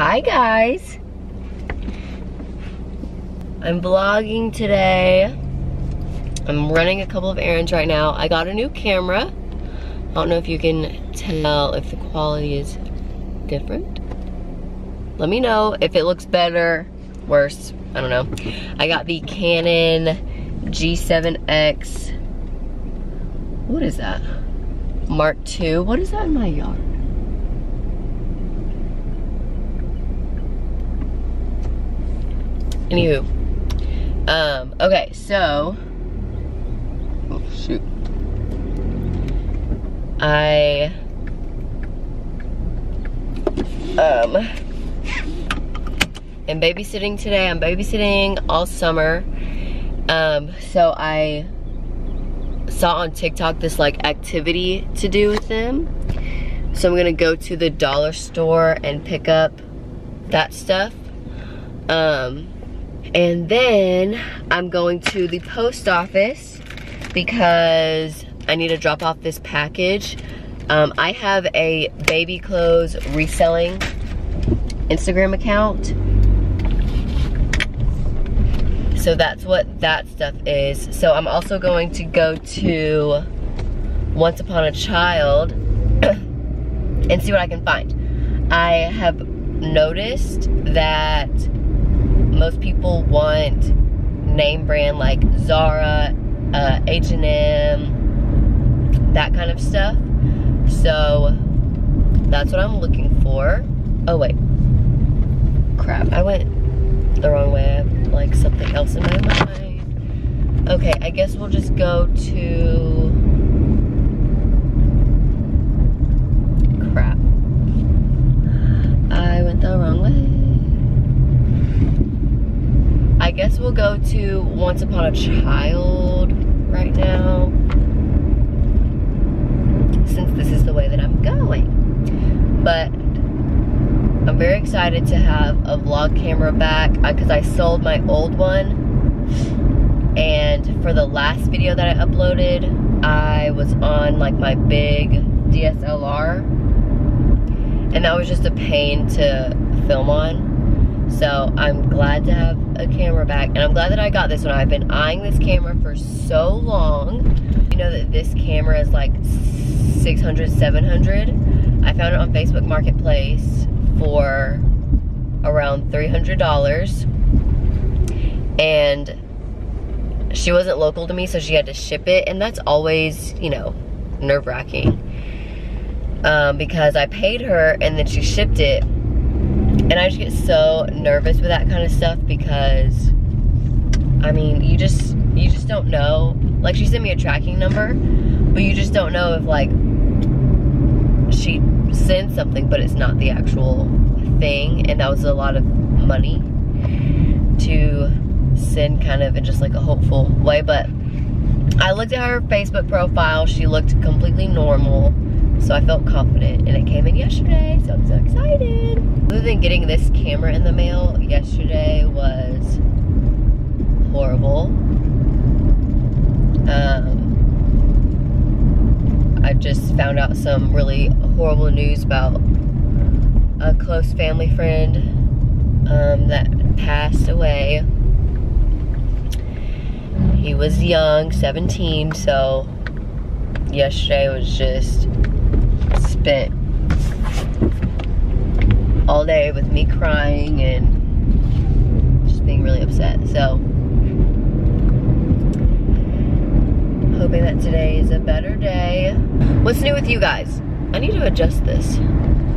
Hi guys. I'm vlogging today. I'm running a couple of errands right now. I got a new camera. I don't know if you can tell if the quality is different. Let me know if it looks better, worse, I don't know. I got the Canon G7X. What is that? Mark II. What is that in my yard? Anywho. Um, okay, so. Oh, shoot. I. Um. am babysitting today. I'm babysitting all summer. Um, so I saw on TikTok this like activity to do with them. So I'm gonna go to the dollar store and pick up that stuff. Um, and then I'm going to the post office because I need to drop off this package. Um, I have a baby clothes reselling Instagram account. So that's what that stuff is. So I'm also going to go to Once Upon a Child and see what I can find. I have noticed that most people want name brand like Zara, uh, H&M, that kind of stuff. So that's what I'm looking for. Oh wait, crap, I went the wrong way. Like something else in my mind. Okay, I guess we'll just go to, crap. I went the wrong way. I guess we'll go to Once Upon a Child right now. Since this is the way that I'm going. But I'm very excited to have a vlog camera back uh, because I sold my old one. And for the last video that I uploaded, I was on like my big DSLR. And that was just a pain to film on. So I'm glad to have a camera back. And I'm glad that I got this one. I've been eyeing this camera for so long. You know that this camera is like 600, 700. I found it on Facebook Marketplace for around $300. And she wasn't local to me, so she had to ship it. And that's always, you know, nerve wracking. Um, because I paid her and then she shipped it and I just get so nervous with that kind of stuff because, I mean, you just, you just don't know. Like, she sent me a tracking number, but you just don't know if, like, she sent something, but it's not the actual thing. And that was a lot of money to send kind of in just like a hopeful way. But I looked at her Facebook profile. She looked completely normal. So I felt confident and it came in yesterday, so I'm so excited. Other than getting this camera in the mail, yesterday was horrible. Um, I just found out some really horrible news about a close family friend um, that passed away. He was young, 17, so yesterday was just spent all day with me crying and just being really upset. So, hoping that today is a better day. What's new with you guys? I need to adjust this.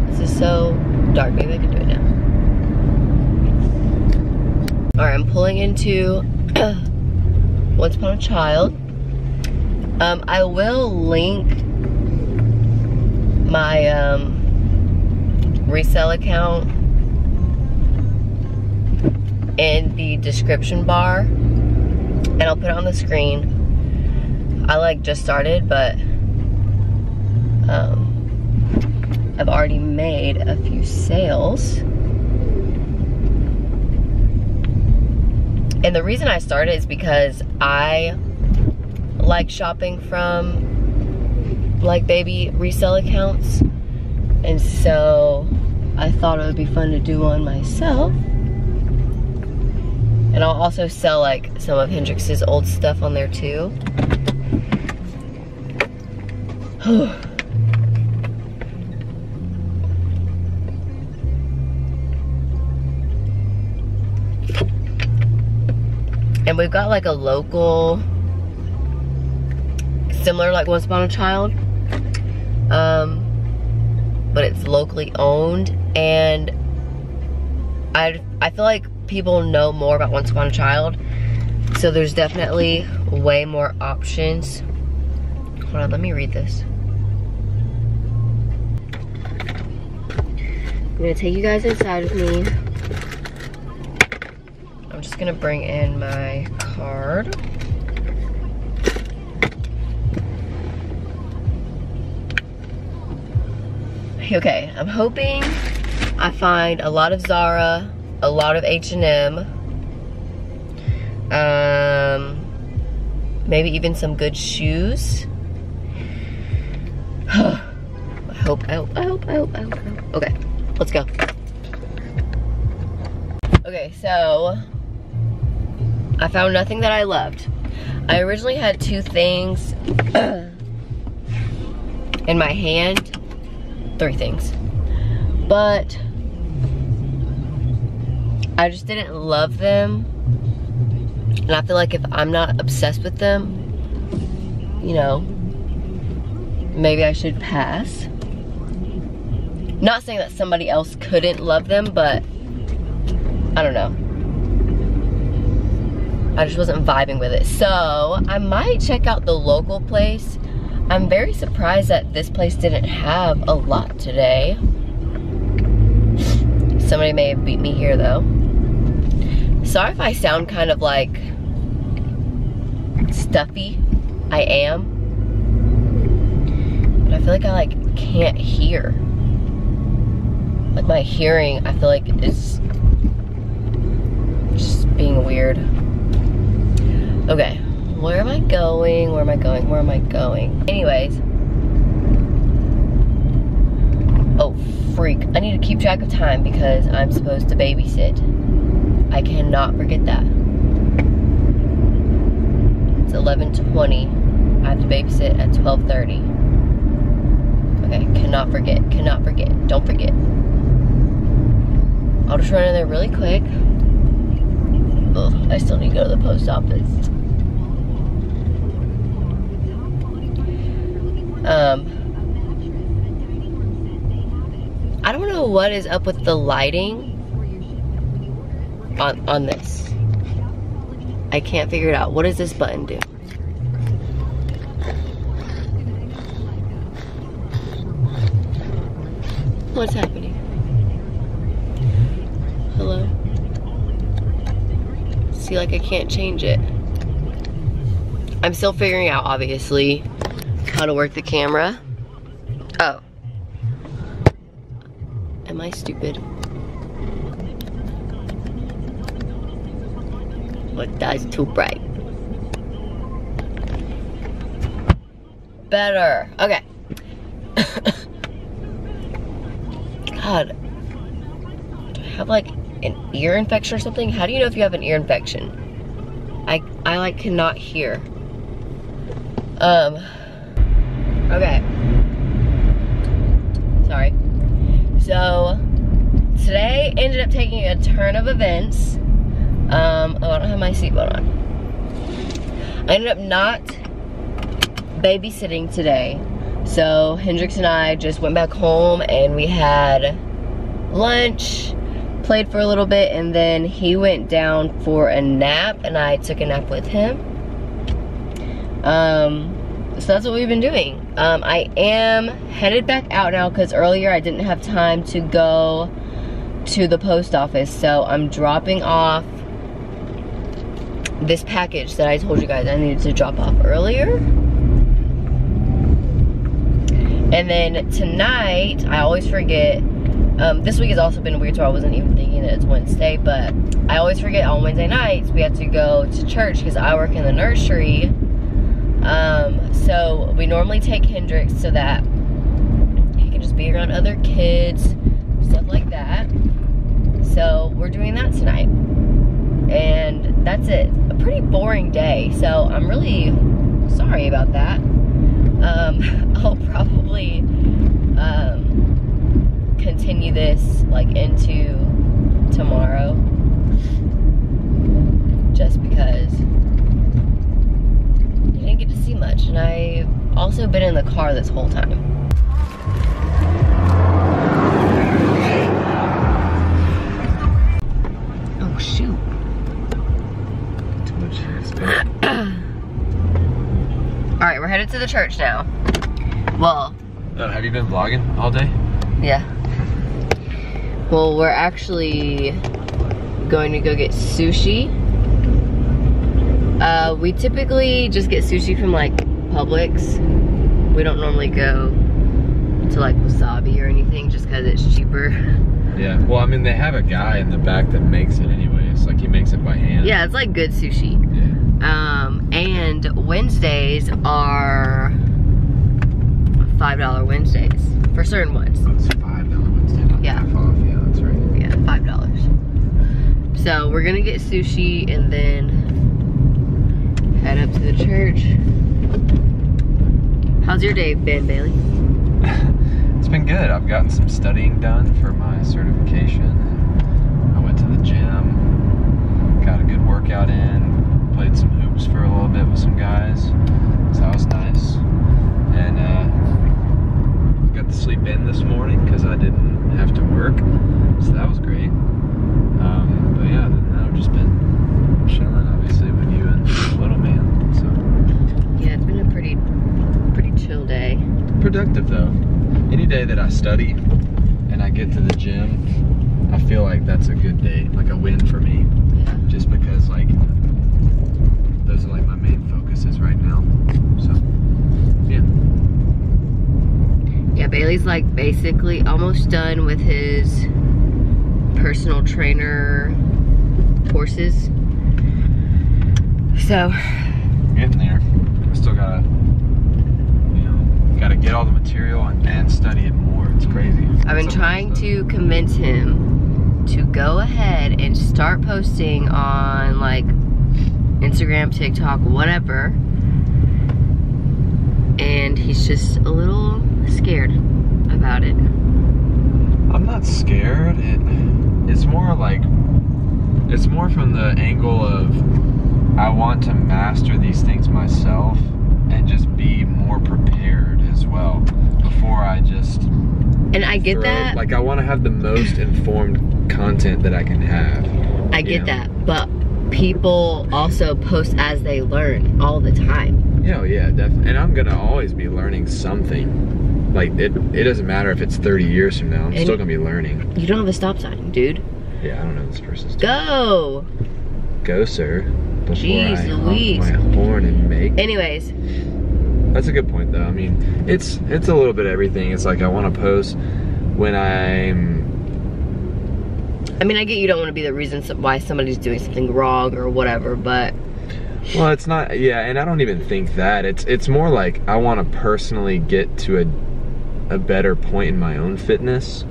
This is so dark. Maybe I can do it now. All right, I'm pulling into Once Upon a Child. Um, I will link my um, resale account in the description bar and I'll put it on the screen. I like just started, but um, I've already made a few sales. And the reason I started is because I like shopping from like baby resale accounts. And so I thought it would be fun to do one myself. And I'll also sell like some of Hendrix's old stuff on there too. and we've got like a local, similar like Once Upon a Child. Um, but it's locally owned and I, I feel like people know more about Once Upon a Child. So there's definitely way more options. Hold on, let me read this. I'm gonna take you guys inside with me. I'm just gonna bring in my card. Okay, I'm hoping I find a lot of Zara, a lot of H&M, um, maybe even some good shoes. I hope, I hope, I hope, I hope, I hope, I hope. Okay, let's go. Okay, so I found nothing that I loved. I originally had two things in my hand, three things. But I just didn't love them. And I feel like if I'm not obsessed with them, you know, maybe I should pass. Not saying that somebody else couldn't love them, but I don't know. I just wasn't vibing with it. So I might check out the local place. I'm very surprised that this place didn't have a lot today. Somebody may have beat me here though. Sorry if I sound kind of like stuffy. I am. But I feel like I like can't hear. Like my hearing, I feel like is just being weird. Okay, where am I going? Where am I going? Where am I going? Anyways. Oh, freak. I need to keep track of time because I'm supposed to babysit. I cannot forget that. It's 11.20. I have to babysit at 12.30. Okay, cannot forget, cannot forget, don't forget. I'll just run in there really quick. Ugh, I still need to go to the post office. Um, I don't know what is up with the lighting on, on this. I can't figure it out. What does this button do? What's happening? Hello? See, like I can't change it. I'm still figuring out, obviously, how to work the camera. Oh. Am I stupid? But that's too bright. Better. Okay. God. Do I have like an ear infection or something? How do you know if you have an ear infection? I, I like cannot hear. Um, okay. Sorry. So, today ended up taking a turn of events. Um, oh, I don't have my seatbelt on. I ended up not babysitting today. So Hendrix and I just went back home and we had lunch, played for a little bit, and then he went down for a nap and I took a nap with him. Um, so that's what we've been doing. Um, I am headed back out now because earlier I didn't have time to go to the post office. So I'm dropping off this package that I told you guys I needed to drop off earlier. And then tonight, I always forget, um, this week has also been weird, so I wasn't even thinking that it's Wednesday, but I always forget on Wednesday nights, we have to go to church because I work in the nursery. Um, so we normally take Hendrix so that he can just be around other kids, stuff like that. So we're doing that tonight. And that's it. A pretty boring day, so I'm really sorry about that. Um, I'll probably um, continue this like into tomorrow much and I've also been in the car this whole time. Oh shoot. Too much. All right, we're headed to the church now. Well, Oh, have you been vlogging all day? yeah. Well, we're actually going to go get sushi. Uh, we typically just get sushi from like Publix. We don't normally go to like Wasabi or anything just because it's cheaper. Yeah. Well, I mean, they have a guy in the back that makes it anyway. It's like he makes it by hand. Yeah, it's like good sushi. Yeah. Um, and Wednesdays are $5 Wednesdays for certain ones. Oh, dollar Wednesday, Yeah. off. Yeah, that's right. Yeah, five dollars. So we're gonna get sushi and then head up to the church. How's your day been, Bailey? It's been good. I've gotten some studying done for my certification. I went to the gym, got a good workout in, played some hoops for a little bit with some guys. So that was nice. And uh, I got to sleep in this morning because I didn't have to work. So that was great. Um, but yeah, I've just been chilling, obviously, with you and little man. So. Yeah, it's been a pretty, pretty chill day. productive though. Any day that I study and I get to the gym, I feel like that's a good day, like a win for me. Yeah. Just because like those are like my main focuses right now. So yeah. Yeah, Bailey's like basically almost done with his personal trainer courses. So, Getting there. I still gotta gotta get all the material and, and study it more. It's crazy. I've been It's a lot of trying to convince him to go ahead and start posting on like Instagram, TikTok, whatever. And he's just a little scared about it. I'm not scared. It it's more like it's more from the angle of I want to master these things myself and just be more prepared as well before I just And I get that. Like I want to have the most informed content that I can have. I get know? that. But people also post as they learn all the time. Yeah, oh, yeah, definitely. And I'm gonna always be learning something. Like it, it doesn't matter if it's 30 years from now. I'm And- still gonna be learning. You don't have a stop sign, dude. Yeah, I don't know this person's. Go! Go, sir. Before Jeez I Louise. my horn and make. Anyways, That's a good point, though. I mean, it's it's a little bit of everything. It's like I want to post when I'm. I mean, I get you don't want to be the reason why somebody's doing something wrong or whatever, but Well, it's not. Yeah, and I don't even think that. It's it's more like I want to personally get to a a better point in my own fitness,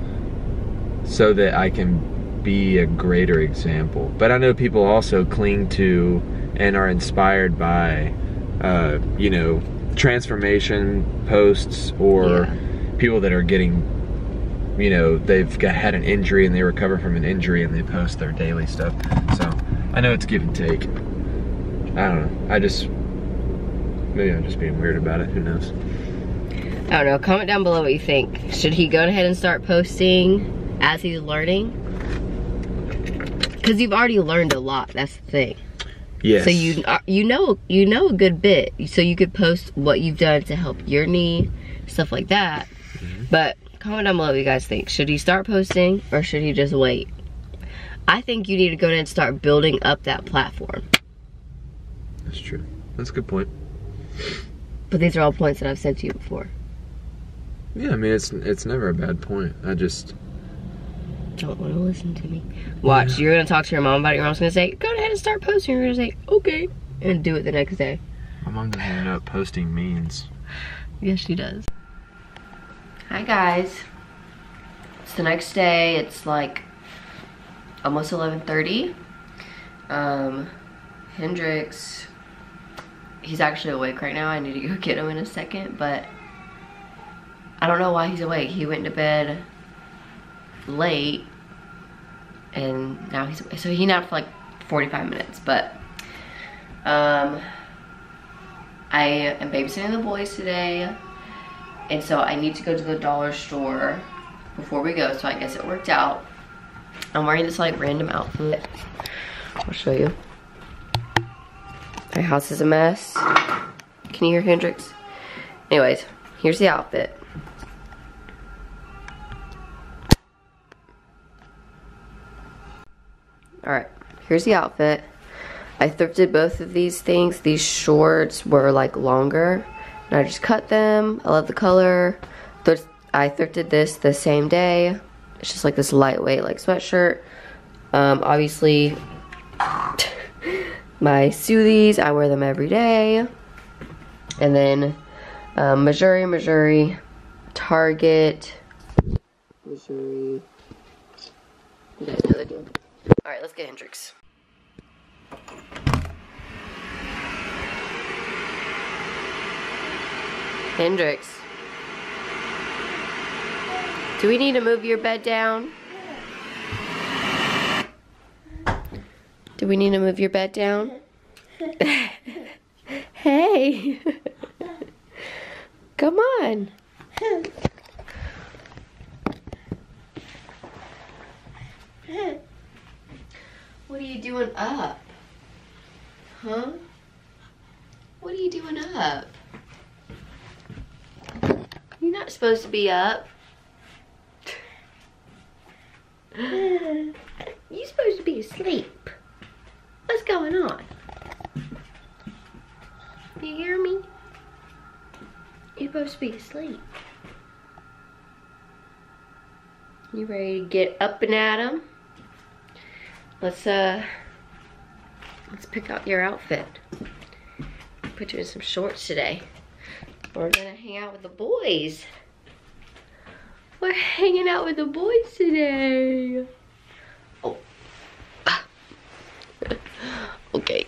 so that I can be a greater example. But I know people also cling to and are inspired by, uh, you know, transformation posts or Yeah. people that are getting, you know, they've got, had an injury and they recover from an injury and they post their daily stuff. So I know it's give and take. I don't know. I just maybe I'm just being weird about it. Who knows? I don't know. Comment down below what you think. Should he go ahead and start posting as he's learning? Because you've already learned a lot. That's the thing. Yes. So you uh, you know you know a good bit. So you could post what you've done to help your knee, stuff like that. Mm-hmm. But comment down below what you guys think. Should he start posting or should he just wait? I think you need to go ahead and start building up that platform. That's true. That's a good point. But these are all points that I've said to you before. Yeah, I mean it's it's never a bad point. I just Don't want to listen to me. Watch, you're gonna talk to your mom about it. Your mom's gonna say, "Go ahead and start posting." You're gonna say, "Okay," and do it the next day. my mom doesn't even know what posting means. Yes, she does. Hi guys. It's the next day. It's like almost 11:30. Um, Hendrix, he's actually awake right now. I need to go get him in a second, but I don't know why he's awake. He went to bed late and now he's so he napped for like 45 minutes but um I am babysitting the boys today and so I need to go to the dollar store before we go so I guess it worked out. I'm wearing this like random outfit. I'll show you. My house is a mess. Can you hear Hendrix? Anyways here's the outfit All right, here's the outfit. I thrifted both of these things. These shorts were like longer and I just cut them. I love the color. I thrifted this the same day. It's just like this lightweight like sweatshirt. Um, obviously, my Soothies, I wear them every day. And then um, Missouri, Missouri, Target, Missouri. You guys know the deal. All right, let's get Hendrix. Hendrix. Do we need to move your bed down? Do we need to move your bed down? hey. Come on. What are you doing up? Huh? What are you doing up? You're not supposed to be up. You're supposed to be asleep. What's going on? You hear me? You're supposed to be asleep. You ready to get up and at 'em? Let's uh, let's pick out your outfit. Put you in some shorts today. We're gonna hang out with the boys. We're hanging out with the boys today. Oh. okay.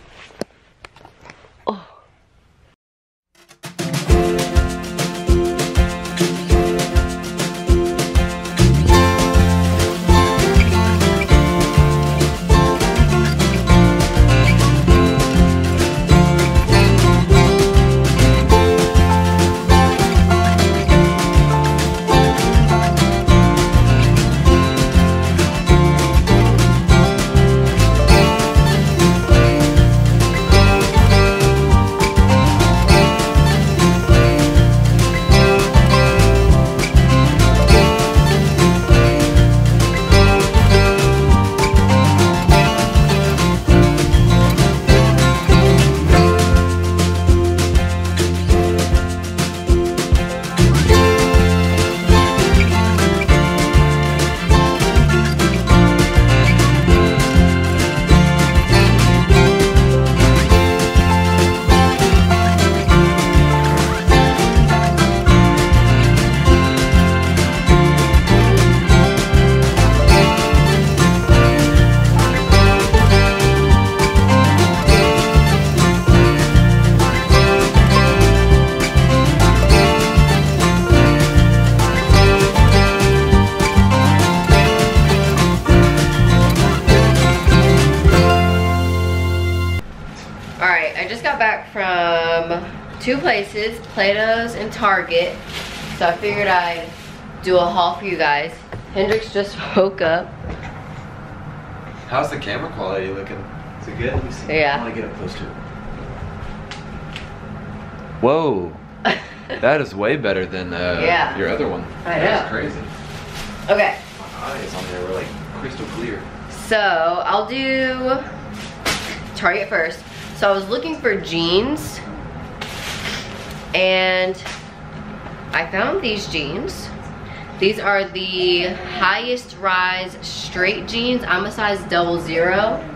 Target. So I figured I'd do a haul for you guys. Hendrix just woke up. How's the camera quality looking? Is it good? Let me see. Yeah. I want to get up close to it. Whoa. that is way better than uh, yeah. your other one. I know. That's crazy. Okay. My eyes on there were like crystal clear. So I'll do Target first. So I was looking for jeans and I found these jeans. These are the highest rise straight jeans. I'm a size double zero.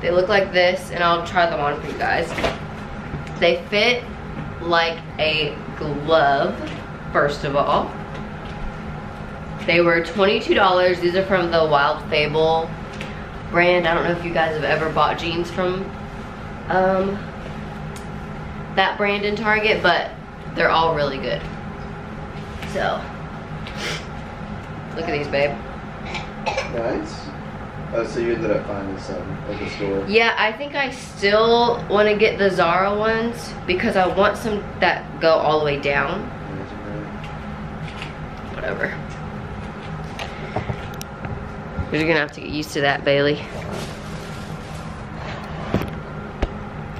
They look like this and I'll try them on for you guys. They fit like a glove, first of all. They were $22. These are from the Wild Fable brand. I don't know if you guys have ever bought jeans from um, that brand in Target, but they're all really good. So, look at these, babe. Nice. Oh, so you ended up finding some at the store. Yeah, I think I still want to get the Zara ones because I want some that go all the way down. Whatever. You're gonna have to get used to that, Bailey.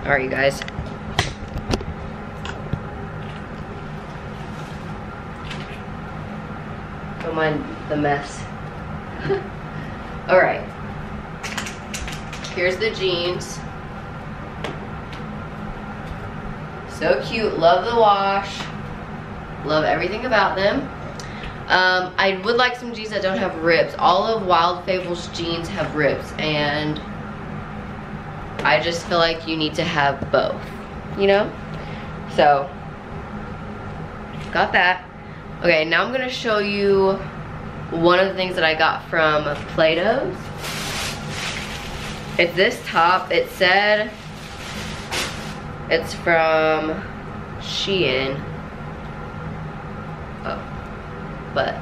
All right, you guys. Mind the mess. All right. Here's the jeans. So cute. Love the wash. Love everything about them. Um, I would like some jeans that don't have ribs. All of Wild Fables jeans have ribs and I just feel like you need to have both, you know? So, got that. Okay, now I'm gonna show you one of the things that I got from Plato's. It's this top. It said it's from Shein. Oh, but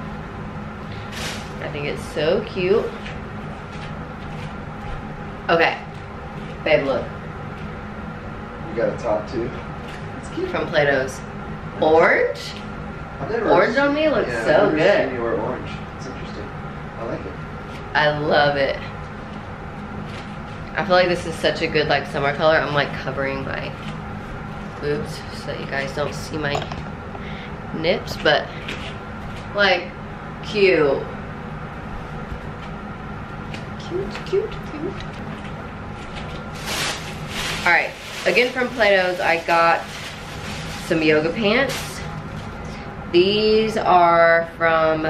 I think it's so cute. Okay, babe, look. You got a top too. It's cute from Plato's. Orange? Orange on me looks yeah, so good. Seen you wear orange. It's interesting. I like it. I love it. I feel like this is such a good like summer color. I'm like covering my boobs so that you guys don't see my nips, but like cute. Cute, cute, cute. All right, again from Plato's, I got some yoga pants. These are from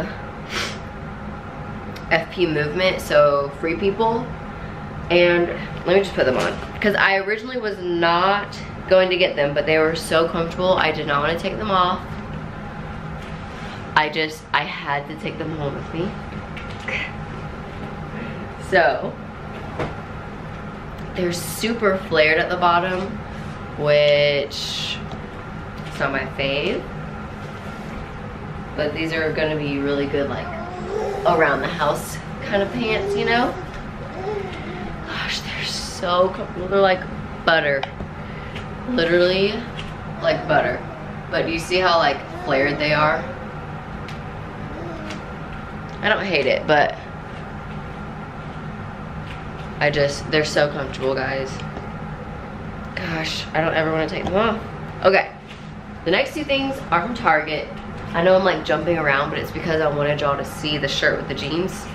FP Movement, so Free People. And let me just put them on. Because I originally was not going to get them, but they were so comfortable, I did not want to take them off. I just, I had to take them home with me. So, they're super flared at the bottom, which is not my fave. But these are gonna be really good like around the house kind of pants, you know? Gosh, they're so comfortable. They're like butter. Literally like butter. But you see how like flared they are? I don't hate it, but I just, they're so comfortable, guys. Gosh, I don't ever want to take them off. Okay, the next two things are from Target. I know I'm like jumping around, but it's because I wanted y'all to see the shirt with the jeans.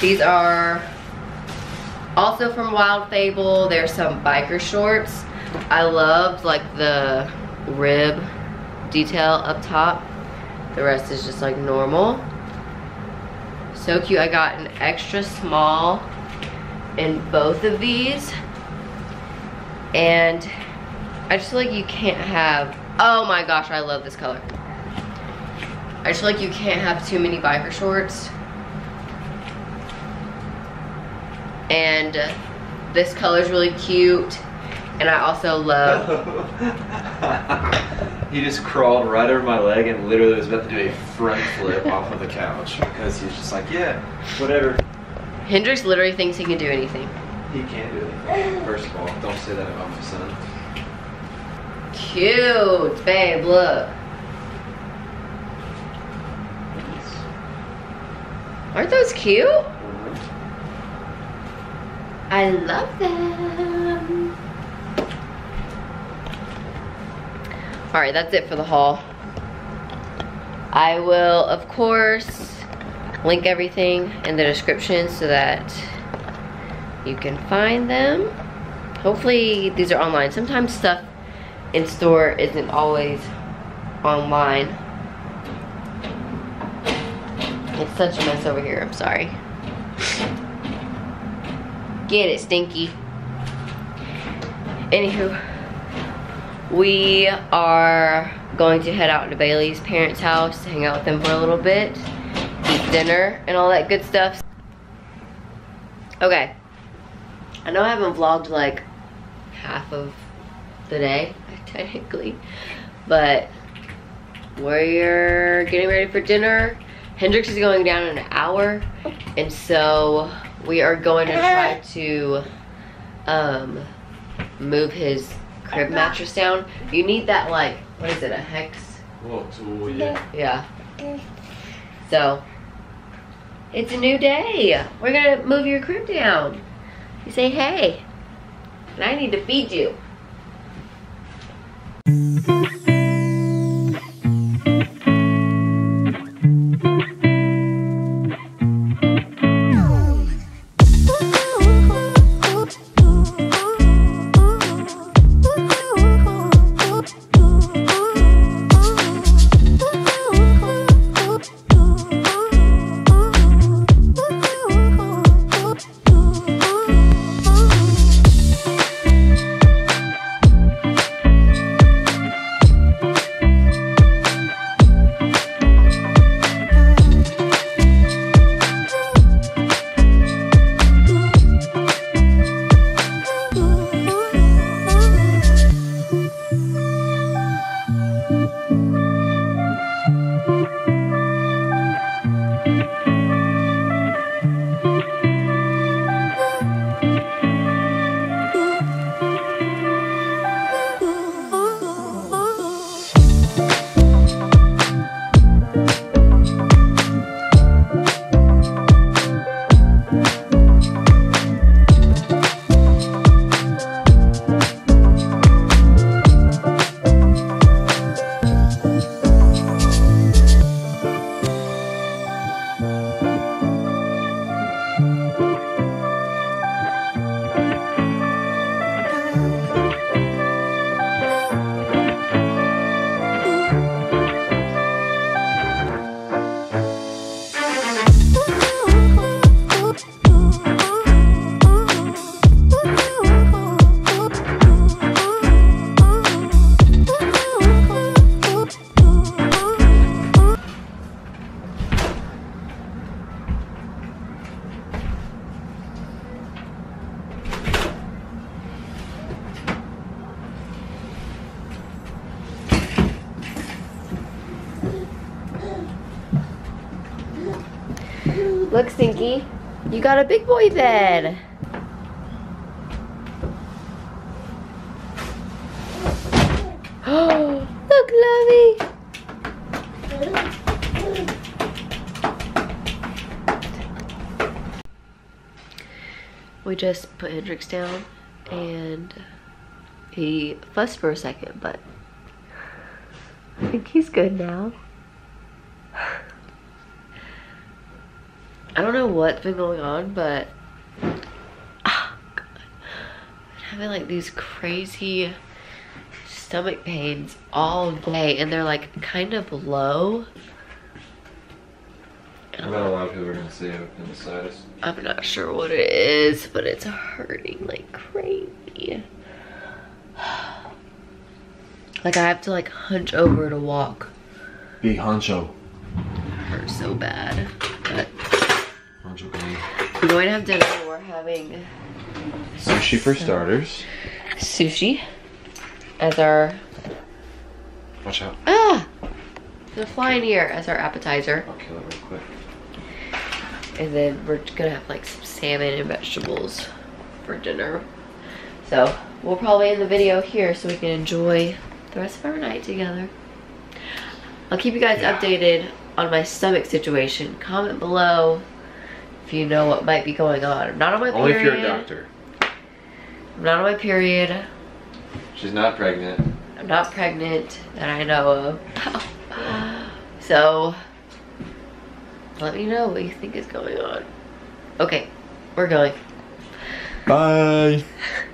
These are also from Wild Fable. There's some biker shorts. I loved like the rib detail up top. The rest is just like normal. So cute. I got an extra small in both of these. And I just feel like you can't have, oh my gosh, I love this color. I just feel like you can't have too many biker shorts. And this color is really cute. And I also love, he just crawled right over my leg and literally was about to do a front flip off of the couch because he's just like, yeah, whatever. Hendrix literally thinks he can do anything. He can't do anything. First of all, don't say that about my son. Cute, babe, look. Aren't those cute? Mm-hmm. I love them. All right, that's it for the haul. I will, of course, link everything in the description so that you can find them. Hopefully these are online. Sometimes stuff in store isn't always online. It's such a mess over here, I'm sorry. Get it, Stinky. Anywho, we are going to head out to Bailey's parents' house to hang out with them for a little bit, eat dinner, and all that good stuff. Okay, I know I haven't vlogged like half of the day, technically, but we're getting ready for dinner. Hendrix is going down in an hour, and so we are going to try to um, move his crib mattress down. You need that like, what is it, a hex? Well, tool, yeah. Yeah. So, it's a new day. We're gonna move your crib down. You say hey, and I need to feed you. Look, Stinky, you got a big boy bed. Oh, look, Lovey. We just put Hendrix down and he fussed for a second, but I think he's good now. I don't know what's been going on, but ah, God. I'm having like these crazy stomach pains all day, and they're like kind of low. I bet a lot of people are gonna say appendicitis. I'm not sure what it is, but it's hurting like crazy. Like I have to like hunch over to walk. Big honcho. It hurts so bad. But We're going to have dinner. We're having Sushi for starters. sushi as our Watch out. ah the flying here as our appetizer, I'll kill it real quick. and then we're gonna have like some salmon and vegetables for dinner. So we'll probably end the video here so we can enjoy the rest of our night together. I'll keep you guys Yeah. updated on my stomach situation. Comment below if you know what might be going on. I'm not on my period. Only if you're a doctor. I'm not on my period. She's not pregnant. I'm not pregnant that I know of. so let me know what you think is going on. Okay, we're going. Bye.